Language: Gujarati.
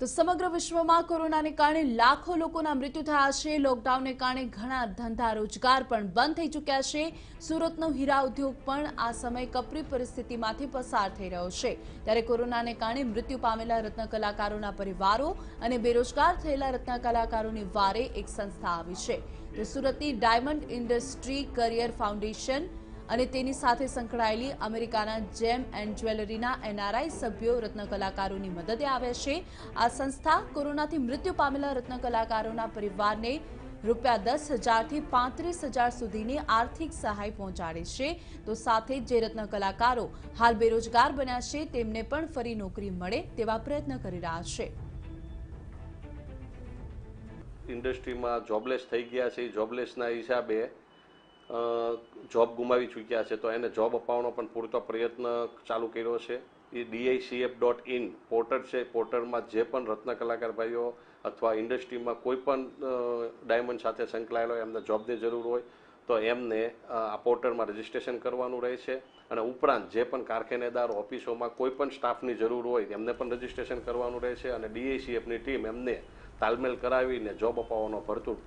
તો સમગ્ર વિશ્વમાં કોરોનાને કારણે લાખો લોકોના મૃત્યુ થયા છે. લોકડાઉનને કારણે ઘણા ધંધા રોજગાર પણ બંધ થઈ ચૂક્યા છે. સુરતનો હીરા ઉદ્યોગ પણ આ સમય કપરી પરિસ્થિતિમાંથી પસાર થઈ રહ્યો છે. ત્યારે કોરોનાને કારણે મૃત્યુ પામેલા રત્ન કલાકારોના પરિવારો અને બેરોજગાર થયેલા રત્ન કલાકારોની વારે એક સંસ્થા આવી છે. તો સુરતની ડાયમંડ ઇન્ડસ્ટ્રી કરિયર ફાઉન્ડેશન અને તેની સાથે સંકળાયેલી અમેરિકાના જેમ એન્ડ જ્વેલરીના એનઆરઆઈ સભ્યો રત્ન કલાકારોની મદદે આવ્યા છે. આ સંસ્થા કોરોનાથી મૃત્યુ પામેલા રત્ન કલાકારોના પરિવારને રૂપિયા દસ હજારથી પાંત્રીસ હજાર સુધીની આર્થિક સહાય પહોંચાડે છે. તો સાથે જ રત્ન કલાકારો હાલ બેરોજગાર બન્યા છે, તેમને પણ ફરી નોકરી મળે તેવા પ્રયત્ન કરી રહ્યા છે. ઇન્ડસ્ટ્રીમાં જોબલેસ થઈ ગયા છે. જોબલેસના હિસાબે જોબ ગુમાવી ચૂક્યા છે, તો એને જોબ અપાવવાનો પણ પૂરતો પ્રયત્ન ચાલુ કર્યો છે. એ ડીઆઈસીએફ ડોટ ઇન પોર્ટલ છે. પોર્ટલમાં જે પણ રત્ન કલાકાર ભાઈઓ અથવા ઇન્ડસ્ટ્રીમાં કોઈ પણ ડાયમંડ સાથે સંકળાયેલો હોય, એમને જોબની જરૂર હોય, તો એમને આ પોર્ટલમાં રજીસ્ટ્રેશન કરવાનું રહે છે. અને ઉપરાંત જે પણ કારખાનેદાર ઓફિસોમાં કોઈ પણ સ્ટાફની જરૂર હોય, એમને પણ રજીસ્ટ્રેશન કરવાનું રહે છે. અને ડીઆઈસીએફની ટીમ એમને તાલમેલ કરાવીને જોબ અપાવવાનો ભરતું